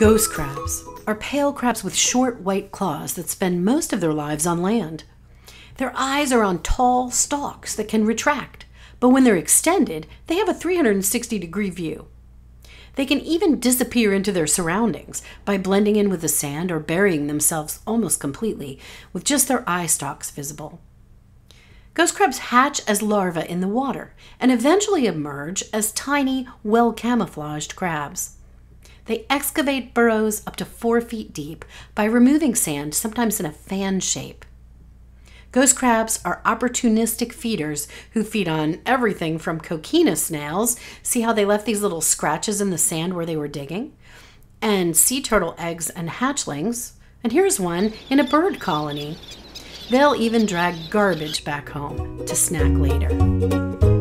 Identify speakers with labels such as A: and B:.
A: Ghost crabs are pale crabs with short white claws that spend most of their lives on land. Their eyes are on tall stalks that can retract, but when they're extended, they have a 360 degree view. They can even disappear into their surroundings by blending in with the sand or burying themselves almost completely with just their eye stalks visible. Ghost crabs hatch as larvae in the water and eventually emerge as tiny, well camouflaged crabs. They excavate burrows up to four feet deep by removing sand, sometimes in a fan shape. Ghost crabs are opportunistic feeders who feed on everything from coquina snails. See how they left these little scratches in the sand where they were digging? And sea turtle eggs and hatchlings. And here's one in a bird colony. They'll even drag garbage back home to snack later.